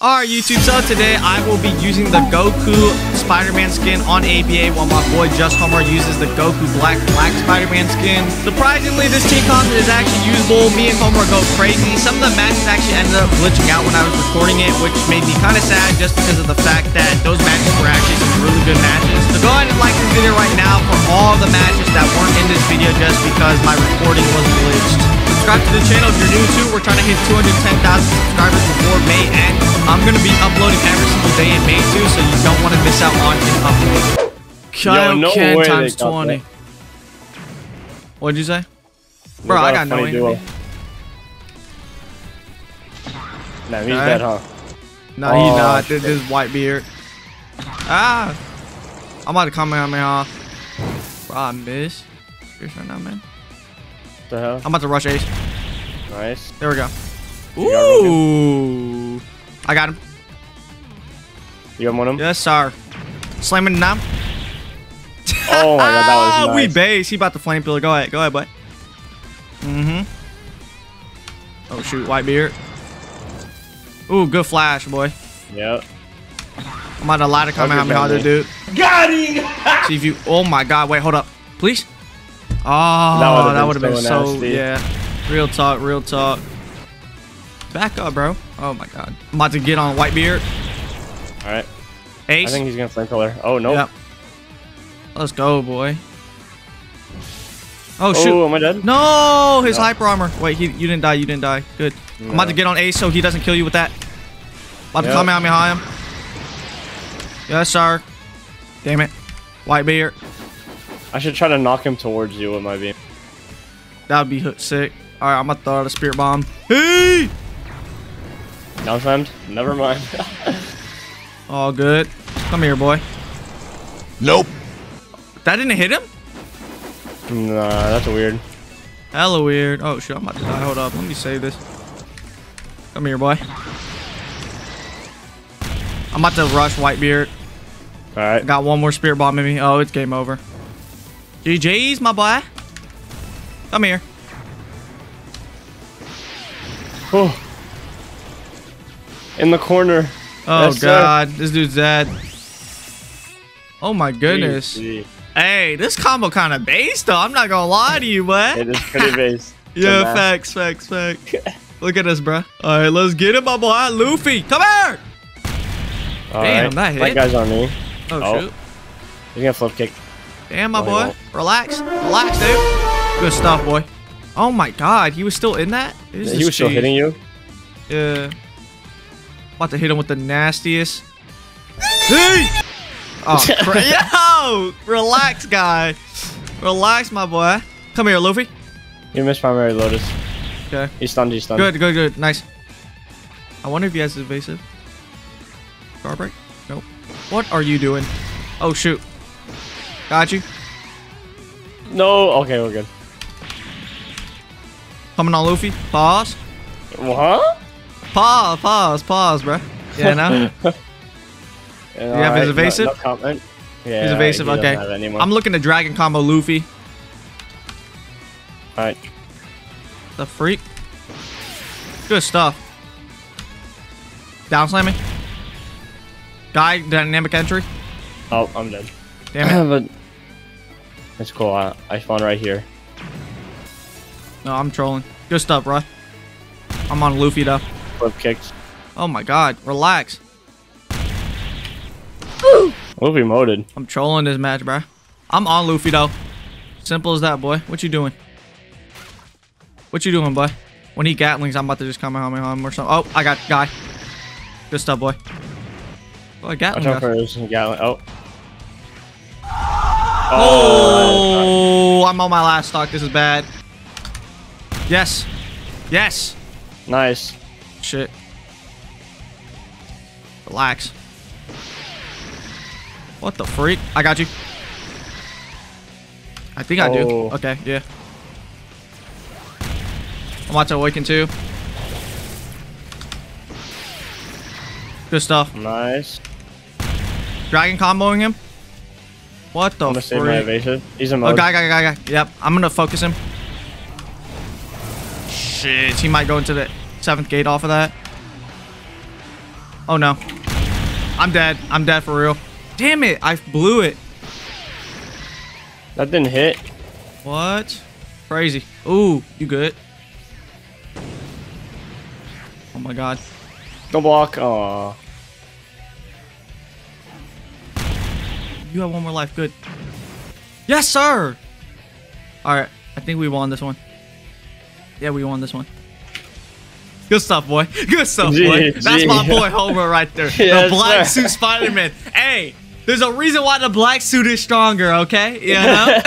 Alright YouTube, so today I will be using the Goku Spider-Man skin on ABA while my boy Just Homura uses the Goku Black Black Spider-Man skin. Surprisingly, this team comp is actually usable. Me and Homura go crazy. Some of the matches actually ended up glitching out when I was recording it, which made me kind of sad just because of the fact that those matches were actually some really good matches. So go ahead and like this video right now for all the matches that weren't in this video just because my recording was glitched. Subscribe to the channel if you're new too. We're trying to hit 210,000 subscribers before May end. I'm going to be uploading every single day in May too, so you don't want to miss out on an upload. Kaioken times got 20. that. What'd you say? Bro, I got no duo. enemy. Nah, he's Okay. dead, huh? No, he's Oh, not. This shit. this is white beard. Ah! I'm about to come out, man. Bro, I miss. Serious right now, man. What The hell? I'm about to rush Ace. Nice. There we go. You got Rogan? Ooh. I got him. You got one of them? Yes, sir. Slamming him down. Oh my god, that was nice. We base. He about to flame pillar. Go ahead. Go ahead, boy. Mm-hmm. Oh, shoot. White beard. Ooh, good flash, boy. Yep. I'm about to ladder come Okay, out me how Bentley. dude. Got him! See if you. Oh my God! Wait, hold up, please. Oh, that would have been so so. nasty. Yeah. Real talk. Real talk. Back up, bro. Oh my God. I'm about to get on Whitebeard. Alright. Ace. I think he's gonna flame color. Oh, no. Yep. Let's go, boy. Oh, oh shoot. Oh, am I dead? No, his No. hyper armor. Wait, he, you didn't die. You didn't die. Good. I'm about to get on Ace so he doesn't kill you with that. About to come out behind him. Yes, sir. Damn it. White beard. I should try to knock him towards you with my beam. That would be sick. All right, I'm gonna throw out a spirit bomb. Hey! Down slammed? Never mind. All good. Come here, boy. Nope. That didn't hit him? nah, that's weird. Hella weird. Oh shit, I'm about to die. Hold up. Let me save this. Come here, boy. I'm about to rush Whitebeard. Alright. Got one more spirit bomb in me. Oh, it's game over. GG's, my boy. Come here. Oh. In the corner. Oh Yes, sir. god, this dude's dead. Oh my goodness. Easy. Hey, this combo kind of based though. I'm not gonna lie to you, boy. It is pretty base. Yeah, Dumbass. facts, facts, facts. Look at us, bro. All right, let's get it, my boy. Luffy, come here. Alright. that hit. That guy's on me. Oh, Oh. shoot. He's gonna flip kick. Damn, my Oh, boy. Relax, relax, dude. Good stuff, boy. Oh my God, he was still in that. This he is was still hitting you. Yeah. About to hit him with the nastiest. Hey! Oh, yo! Relax, guy. Relax, my boy. Come here, Luffy. You missed primary lotus. Okay. He's stunned, he's stunned. Good, good, good. Nice. I wonder if he has evasive. Guard break? Nope. What are you doing? Oh, shoot. Got you. No, okay, we're good. Coming on, Luffy. Pause. What? Pause, pause, pause, bro. Yeah, no? You have his evasive? No, comment. Yeah, He's evasive. Okay. I'm looking to dragon combo Luffy. Alright. The freak. Good stuff. Down slamming. Guy, dynamic entry. Oh, I'm dead. Damn it. it's cool. I, I spawn right here. No, I'm trolling. Good stuff, bro. I'm on Luffy, though. Kicked. Oh my god. Relax. Luffy moded. I'm trolling this match, bro. I'm on Luffy, though. Simple as that, boy. What you doing? What you doing, boy? When he gatlings, I'm about to just come out on him or something. Oh, I got guy. Good stuff, boy. Oh, I Watch gatling out for his Gatling. Oh. Oh, I'm on my last stock. This is bad. Yes. Yes. Nice. Shit. Relax. What the freak? I got you. I think I do. Oh. Okay, yeah. I'm about to awaken too. Good stuff. Nice. Dragon comboing him. What the I'm gonna save my freak? evasive. He's in Oh, mode. guy, guy, guy, guy. Yep, I'm gonna focus him. Shit, he might go into the seventh gate off of that. Oh no. I'm dead. I'm dead for real. Damn it. I blew it. That didn't hit. What? Crazy. Ooh, you good? Oh my god. Don't block. Aw. You have one more life. Good. Yes, sir. All right. I think we won this one. Yeah, we won this one. Good stuff, boy. Good stuff, boy. Gee, That's my boy Homura right there. Yes, the black sir. suit Spider-Man. Hey, there's a reason why the black suit is stronger, okay? You know?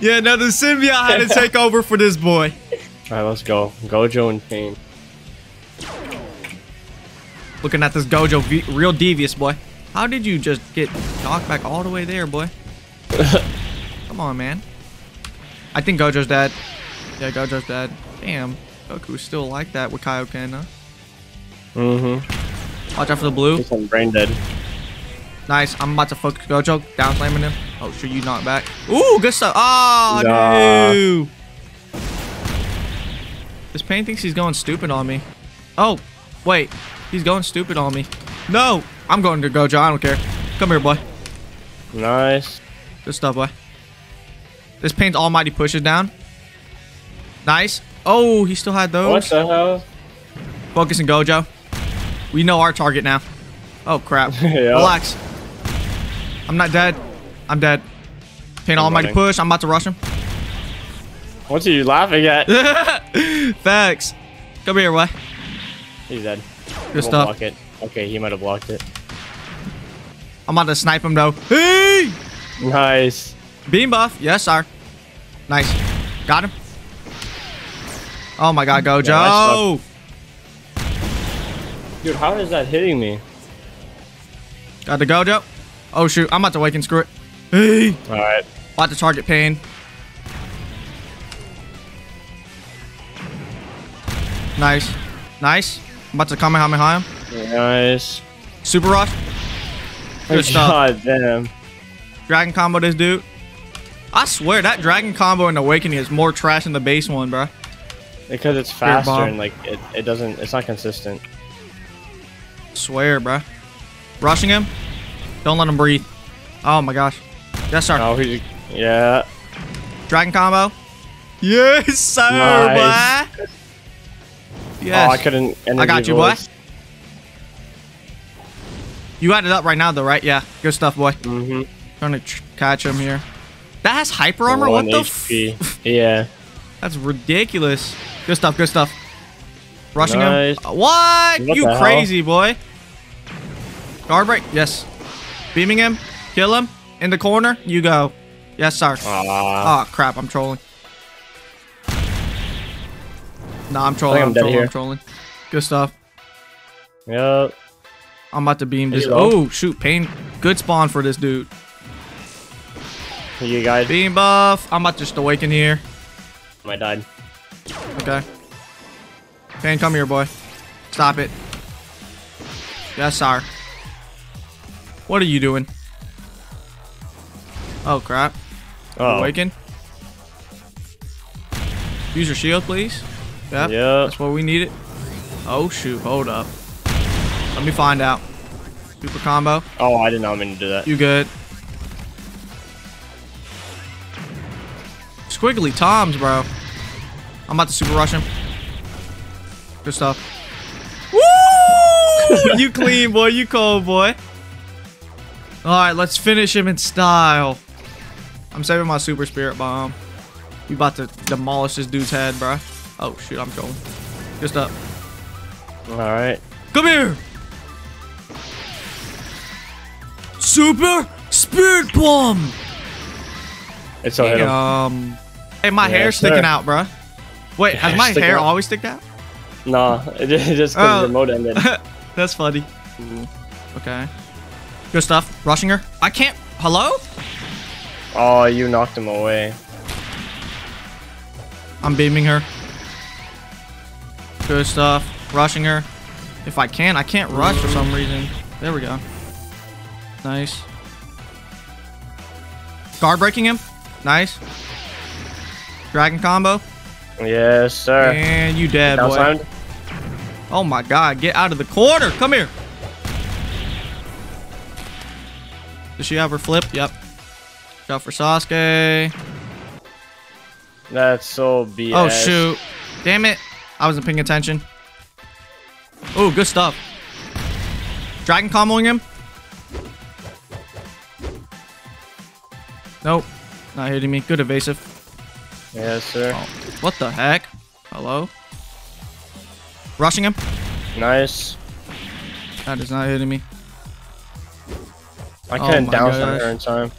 yeah, no, the symbiote had to take over for this boy. All right, let's go. Gojo and Pain. Looking at this Gojo, v- real devious, boy. How did you just get knocked back all the way there, boy? Come on, man. I think Gojo's dead. Yeah, Gojo's dead. Damn, Goku's still like that with Kaioken, huh? Mm-hmm. Watch out for the blue. He's on brain dead. Nice. I'm about to focus Gojo. Down slamming him. Oh, sure, you knock back. Ooh, good stuff. Oh, Nah. no. This pain thinks he's going stupid on me. Oh, wait. He's going stupid on me. No. I'm going to Gojo. I don't care. Come here, boy. Nice. Good stuff, boy. This pain's almighty pushes down. Nice. Oh, he still had those. What the hell? Focusing Gojo. We know our target now. Oh, crap. Yeah. Relax. I'm not dead. I'm dead. Pain almighty push. I'm about to rush him. What are you laughing at? Facts. Come here, boy. He's dead. Good stuff. Block it. Okay, he might have blocked it. I'm about to snipe him, though. Hey! Nice. Beam buff. Yes, sir. Nice. Got him. Oh, my God, Gojo. nice oh! Dude, how is that hitting me? Got the Gojo. Oh, shoot. I'm about to awaken. Screw it. Hey! All right. About to target pain. Nice. Nice. I'm about to Kamehameha him. Nice. Super rush. Good stuff. God damn. Dragon combo this dude. I swear that dragon combo in Awakening is more trash than the base one, bro. Because it's faster and like it, it doesn't it's not consistent. Swear, bro. Rushing him. Don't let him breathe. Oh my gosh. Yes, sir. Oh he's yeah. Dragon combo. Yes, sir, Nice. boy. Yes. Oh I couldn't I got you, boy. You got it up right now, though, right? Yeah. Good stuff, boy. Mm-hmm. Trying to tr- catch him here. That has hyper armor? What the HP. yeah. That's ridiculous. Good stuff, good stuff. Rushing Nice. him. Uh, What? What you the hell? crazy, boy. Guard break? Yes. Beaming him. Kill him. In the corner. You go. Yes, sir. Ah. Oh, crap. I'm trolling. Nah, I'm trolling. I'm I'm, trolling. here. I'm trolling. Good stuff. Yep. I'm about to beam this. Oh, shoot. Pain. Good spawn for this dude. You guys. Beam buff. I'm about to just awaken here. I died. Okay. Pain, come here, boy. Stop it. Yes, sir. What are you doing? Oh, crap. Oh. Awaken. Use your shield, please. Yep. Yep. That's what we needed. Oh, shoot. Hold up. Let me find out. Super combo. Oh, I did not know I mean to do that. You good? Squiggly Toms, bro. I'm about to super rush him. Good stuff. Woo! you clean, boy. You cold, boy. All right, let's finish him in style. I'm saving my super spirit bomb. We about to demolish this dude's head, bro. Oh shoot, I'm going. Good stuff. All right. Come here. Super spirit bomb. It's so hit him. Um, hey, my Yeah, hair's sir. sticking out, bro. Wait, has my hair out. always sticked out? Nah, it just just Oh. because the remote ended. That's funny. Mm-hmm. Okay. Good stuff. Rushing her. I can't. Hello? Oh, you knocked him away. I'm beaming her. Good stuff. Rushing her. If I can, I can't rush for some reason. There we go. Nice. Guard breaking him. Nice. Dragon combo. Yes, sir. And you dead, boy. slammed. Oh my god, get out of the corner. Come here. Does she have her flip? Yep. Go for Sasuke. That's so BS. Oh, shoot. Damn it. I wasn't paying attention. Oh, good stuff. Dragon comboing him. Nope. Not hitting me. Good evasive. Yes, sir. Oh, what the heck? Hello? Rushing him. Nice. That is not hitting me. I Oh couldn't my down her in time.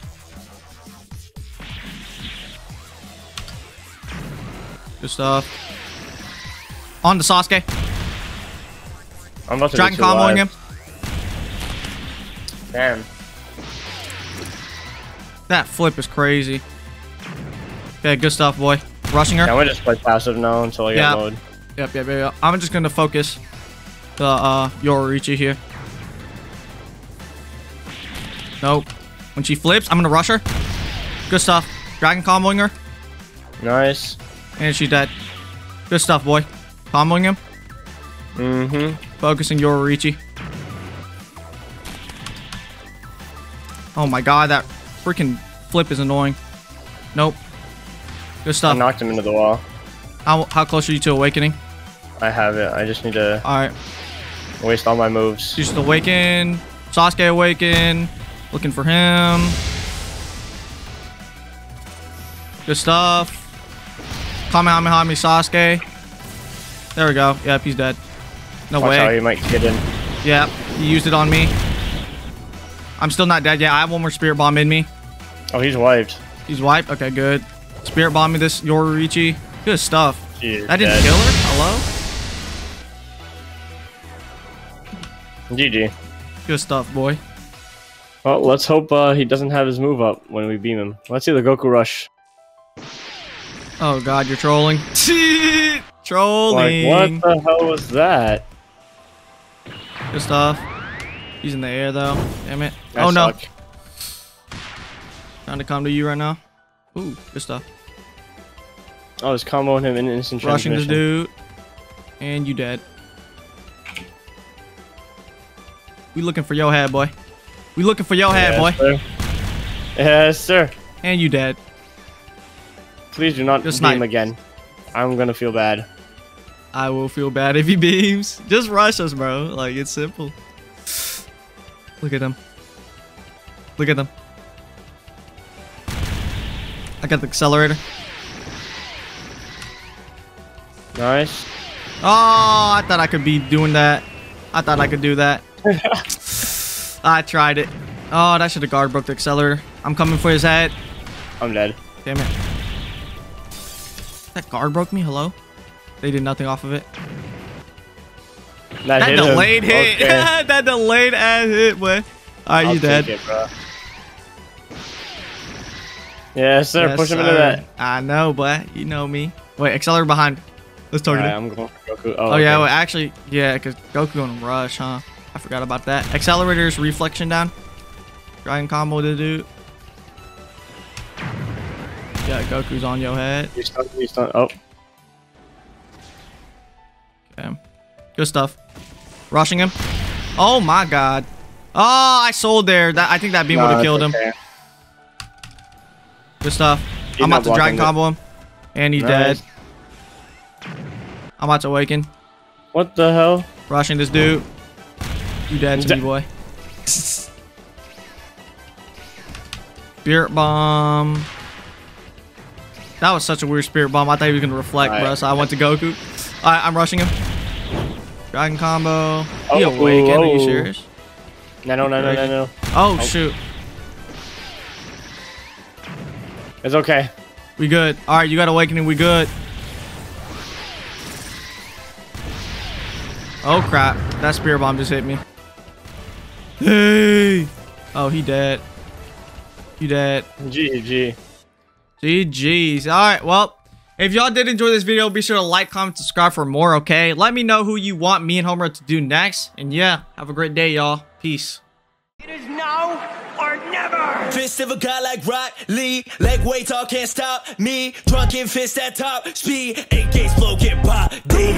Good stuff. On to Sasuke. I'm about to Dragon comboing him. Damn. That flip is crazy. Okay, good stuff, boy. Rushing her. Yeah, I'm gonna just play passive now until I get Yeah. mode. Yep, yep, yep, yep. I'm just gonna focus the uh Yoruichi here. Nope. When she flips, I'm gonna rush her. Good stuff. Dragon comboing her. Nice. And she's dead. Good stuff, boy. Comboing him. Mm-hmm. Focusing Yoruichi. Oh my god, that freaking flip is annoying. Nope. Good stuff. I knocked him into the wall. How, how close are you to awakening? I have it. I just need to Alright. waste all my moves. Just awaken. Sasuke awaken. Looking for him. Good stuff. Kamehameha me Sasuke. There we go. Yep, he's dead. No Watch way. how you might get in. Yep, he used it on me. I'm still not dead yet. I have one more spirit bomb in me. Oh, he's wiped. He's wiped. Okay, good. Spirit bomb me this Yoruichi. Good stuff. Is That didn't dead. kill her? Hello? GG. Good stuff, boy. Well, let's hope uh, he doesn't have his move up when we beam him. Let's see the Goku Rush. Oh god, you're trolling. Like, trolling. what the hell was that? Good stuff. He's in the air though. Damn it. I oh no. suck. Trying to come to you right now. Ooh, good stuff. I was comboing him in instant Rushing this dude. And you dead. We looking for your head, boy. We looking for your head, boy. Yes, sir. Yes, sir. And you dead. Please do not Just beam snipe. again. I'm gonna feel bad. I will feel bad if he beams. Just rush us, bro. Like, it's simple. Look at them. Look at them. I got the accelerator. Nice. Oh, I thought I could be doing that. I thought I could do that. I tried it. Oh, that should have guard broke the accelerator. I'm coming for his head. I'm dead. Damn it. That guard broke me? Hello? They did nothing off of it. That, That hit him. delayed hit. Okay. that delayed ass hit, boy. Alright, you dead. it, bro. Yes, sir. Yes, Push him into that. I know, but You know me. Wait, accelerator behind. Let's target Alright, him. I'm going for Goku. Oh, Oh, yeah, well, actually, yeah, because Goku gonna rush, huh? I forgot about that. Accelerator's reflection down. Dragon combo to do. Yeah, Goku's on your head. He's stunned, he's stunned. Oh, Okay. Good stuff. Rushing him. Oh my god. Oh, I sold there. That I think that beam no, would have it's killed him. Good stuff. He's I'm about to dragon combo him. And he's Nice. dead. I'm about to awaken. What the hell? Rushing this dude. You dead to Da- me, boy. Spirit bomb. That was such a weird spirit bomb. I thought he was gonna reflect, bro. So I went to Goku. I'm rushing him. Dragon combo. He Oh, awakened. Are you oh. serious? No, no, no, no, no, no. Oh, Oh. shoot. It's okay. We good. Alright, you got awakening. We good. Oh crap. That spear bomb just hit me. Hey. Oh, he dead. You dead. GG. GG's. All right. Well, if y'all did enjoy this video, be sure to like, comment, subscribe for more, okay? Let me know who you want me and Homura to do next. And yeah, have a great day, y'all. Peace. It is now or never. Fist of a guy like Rock Lee. Leg weight talk can't stop me. Drunken fist at top speed. AK's flow get pop. D.